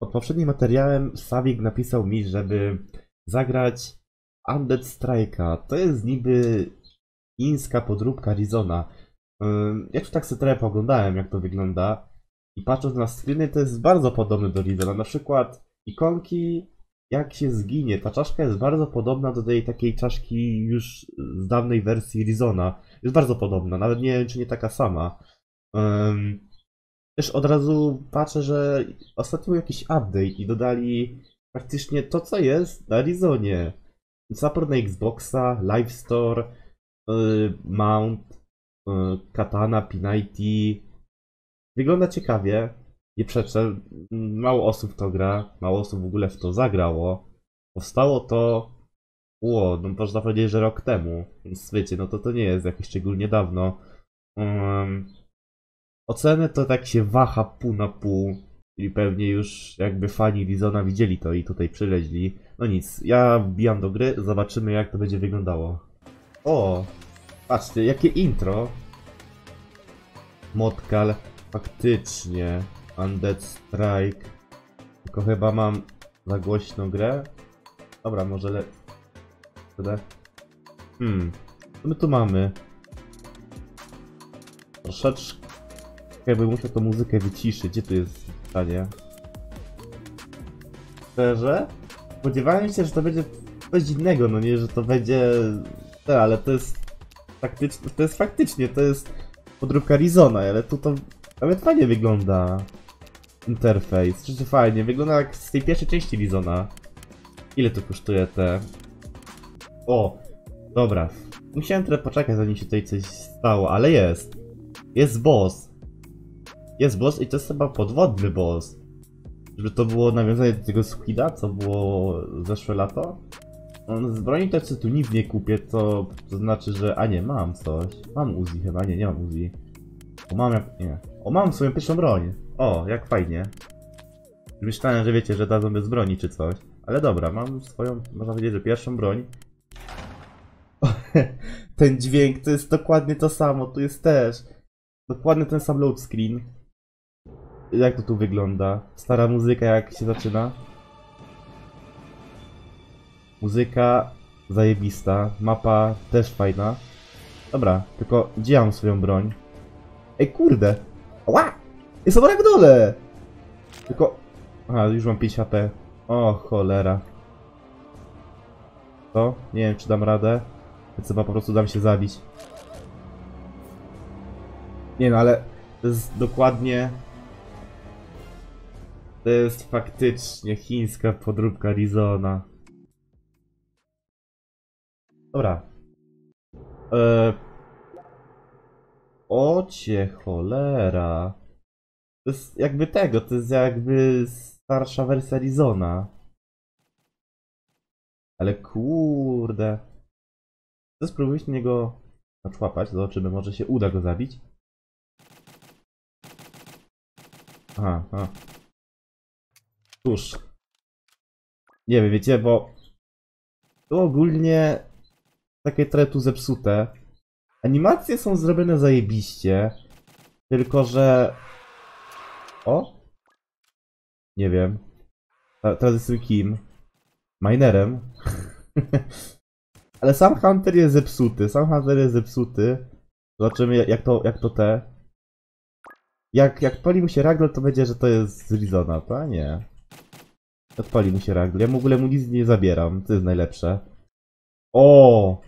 Pod poprzednim materiałem Sawik napisał mi, żeby zagrać Undead Strike'a. To jest niby chińska podróbka Arizona. Ym, Ja już tak sobie trochę poglądałem, jak to wygląda. I patrząc na screeny, to jest bardzo podobny do Rizona. Na przykład ikonki, jak się zginie. Ta czaszka jest bardzo podobna do tej takiej czaszki już z dawnej wersji Rizona. Jest bardzo podobna, nawet nie wiem, czy nie taka sama. Ym, też od razu patrzę, że ostatnio był jakiś update i dodali praktycznie to, co jest na Arizonie. Support na Xboxa, Live Store, yy, Mount, yy, Katana, P90. Wygląda ciekawie, nie przeczę. Mało osób to gra, mało osób w ogóle w to zagrało. Powstało to, ło, no można powiedzieć, że rok temu. Więc wiecie, no to to nie jest jakieś szczególnie dawno. Ym, Oceny to tak się waha pół na pół. Czyli pewnie już jakby fani Rizona widzieli to i tutaj przyleźli. No nic, ja wbijam do gry, zobaczymy jak to będzie wyglądało. O! Patrzcie, jakie intro! Motkal, faktycznie. Undead Strike. Tylko chyba mam za głośną grę. Dobra, może le... Tyle. Hmm. Co my tu mamy? Troszeczkę jakby muszę tą muzykę wyciszyć. Gdzie tu jest pytanie? Szczerze? Spodziewałem się, że to będzie coś innego, no nie, że to będzie... No, ale to jest faktycznie, to jest faktycznie, to jest podróbka Rizona, ale tu to nawet fajnie wygląda. Interfejs, czy fajnie, wygląda jak z tej pierwszej części Rizona. Ile to kosztuje te... O, dobra. Musiałem trochę poczekać, zanim się tutaj coś stało, ale jest. Jest boss. Jest boss i to jest chyba podwodny boss. Żeby to było nawiązanie do tego Squida, co było zeszłe lato. On z broni też tu nic nie kupię, to, to znaczy, że... A nie, mam coś. Mam Uzi chyba, nie, nie mam Uzi. O, mam jak... nie. O, mam swoją pierwszą broń. O, jak fajnie. Myślałem, że wiecie, że dadzą bez broni czy coś. Ale dobra, mam swoją, można powiedzieć, że pierwszą broń. Ten dźwięk to jest dokładnie to samo, tu jest też. Dokładnie ten sam load screen. Jak to tu wygląda? Stara muzyka jak się zaczyna? Muzyka zajebista, mapa też fajna. Dobra, tylko gdzie mam swoją broń? Ej kurde! Ła! Jest ona jak dole! Tylko... Aha, już mam 5 HP. O cholera. To? Nie wiem czy dam radę. Więc chyba po prostu dam się zabić. Nie no, ale to jest dokładnie... To jest faktycznie chińska podróbka Arizona. Dobra. Eee... Ocie cholera. To jest jakby tego, to jest jakby starsza wersja Arizona. Ale kurde. Chcę spróbować niego naczłapać, zobaczymy, może się uda go zabić. Aha, aha. Cóż. Nie wiem, wiecie, bo to ogólnie takie trochę tu zepsute. Animacje są zrobione zajebiście, tylko że... O? Nie wiem. Teraz jestem kim? Minerem. Ale sam Hunter jest zepsuty, sam Hunter jest zepsuty. Zobaczymy jak to, jak to te. Jak, jak pali mu się Ragdoll, to będzie, że to jest z Rizona, to nie. Odpali mu się Ragdoll. Ja w ogóle mu nic nie zabieram, to jest najlepsze. O!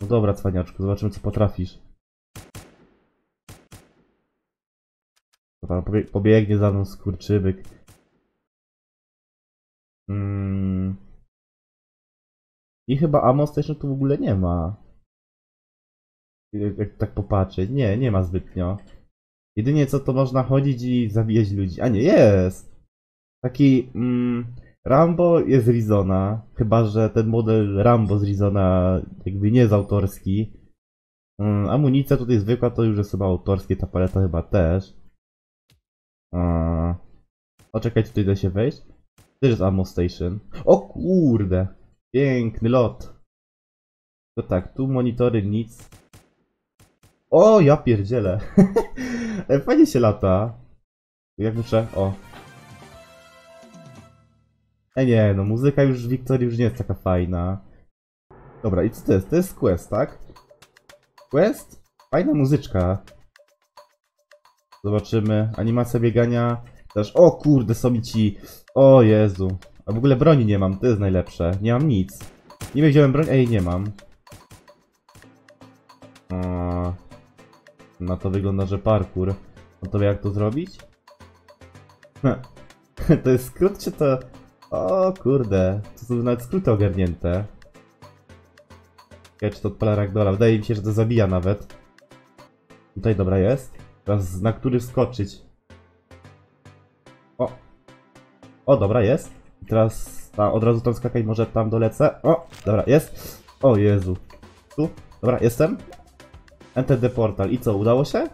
No dobra, cwaniaczku, zobaczymy co potrafisz. Dobra, pobie pobiegnie za mną skurczybyk. Mm. I chyba Ammo Station tu w ogóle nie ma. Jak, jak tak popatrzeć. Nie, nie ma zbytnio. Jedynie co to można chodzić i zabijać ludzi. A nie, jest! Taki mm, Rambo jest z Rizona. Chyba, że ten model Rambo z Rizona jakby nie jest autorski. Mm, amunicja tutaj zwykła to już jest chyba autorskie, ta paleta chyba też. A... O, czekajcie, tutaj da się wejść. Też jest Ammo Station. O kurde! Piękny lot. To tak, tu monitory nic. O, ja pierdzielę. Fajnie się lata. Jak muszę, o. E nie, no muzyka już w Wiktorii już nie jest taka fajna. Dobra, i co to jest? To jest quest, tak? Quest? Fajna muzyczka. Zobaczymy. Animacja biegania. Też. O kurde, są mi ci. O Jezu. A w ogóle broni nie mam, to jest najlepsze. Nie mam nic. Nie wziąłem broń, ej, nie mam. No to wygląda, że parkour. No to jak to zrobić? To jest skrót czy to... O kurde, to są nawet skróty ogarnięte. Ja czy to odpala ragdola? Wydaje mi się, że to zabija nawet. Tutaj dobra jest. Teraz na który wskoczyć? O! O, dobra, jest. I teraz a, od razu tam skakać, może tam dolecę. O, dobra, jest. O Jezu. Tu? Dobra, jestem. The portal. I co, udało się?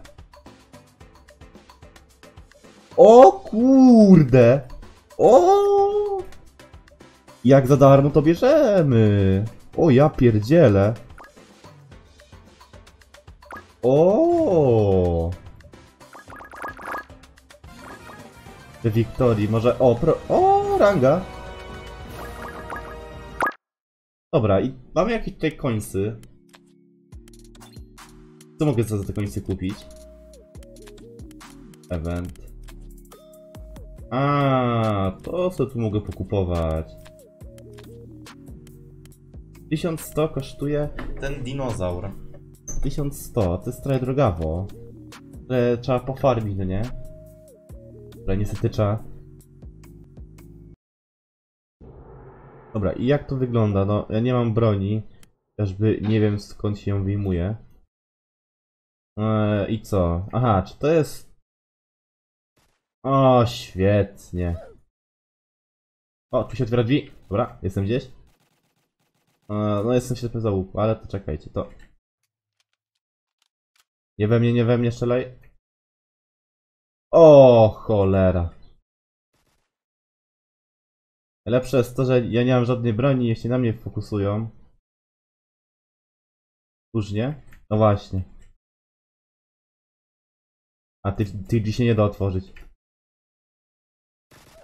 O kurde! O! Jak za darmo to bierzemy! O, ja pierdzielę! O! Wiktorii, może... O, pro... O, ranga! Dobra, i mamy jakieś tutaj końcy. Co mogę za te końce kupić? Event. A, to co tu mogę pokupować? 1100 kosztuje ten dinozaur. 1100, to jest trochę drogawo. Ale trzeba pofarmić, no nie? Ale niestety trzeba... Dobra, i jak to wygląda? No, ja nie mam broni. Chociażby nie wiem skąd się ją wyjmuje. Eee, I co? Aha, czy to jest... O, świetnie. O, tu się otwiera drzwi. Dobra, jestem gdzieś. Eee, no, jestem w ślepym załuku, ale to czekajcie, to... Nie we mnie, nie we mnie strzelaj. O, cholera. Lepsze jest to, że ja nie mam żadnej broni, jeśli na mnie fokusują. Już nie? No właśnie. A tych, tych drzwi się nie da otworzyć.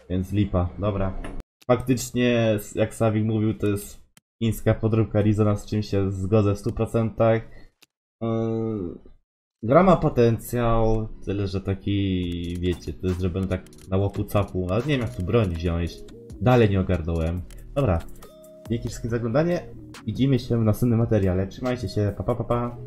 Więc lipa, dobra. Faktycznie, jak Sawik mówił, to jest chińska podróbka Arizona, z czym się zgodzę w 100%. Yy, gra ma potencjał, tyle że taki, wiecie, to jest zrobione tak na łopu capu, ale nie wiem jak tu broń wziąć. Dalej nie ogarnąłem. Dobra, dzięki wszystkim za oglądanie. Widzimy się w następnym materiale. Trzymajcie się, pa pa pa pa.